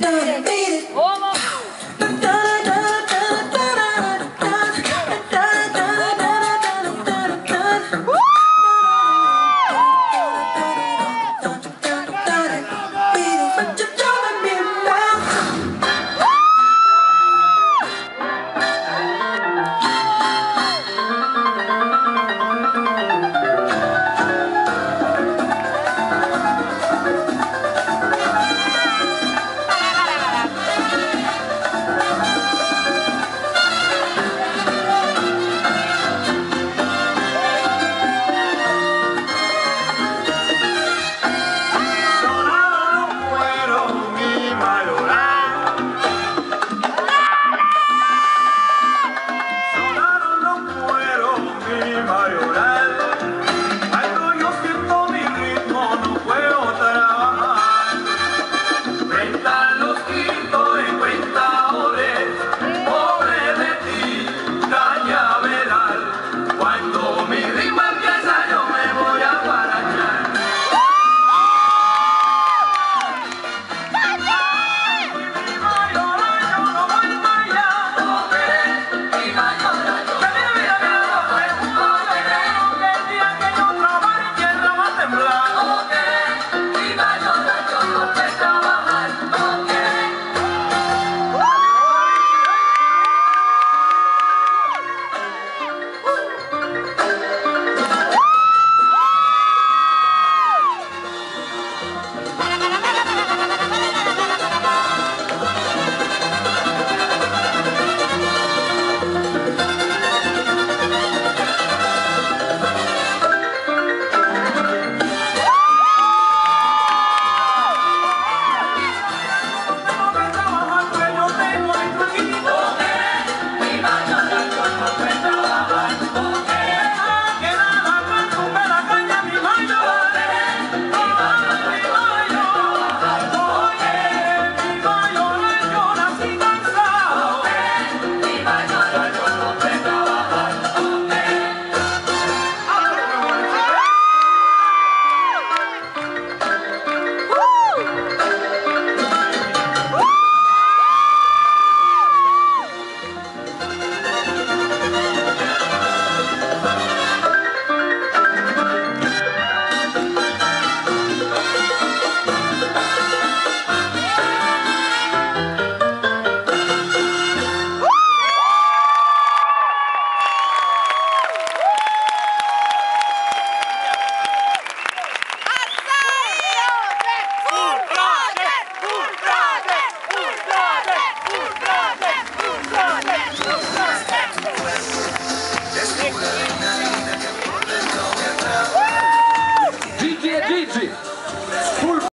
Done beat it.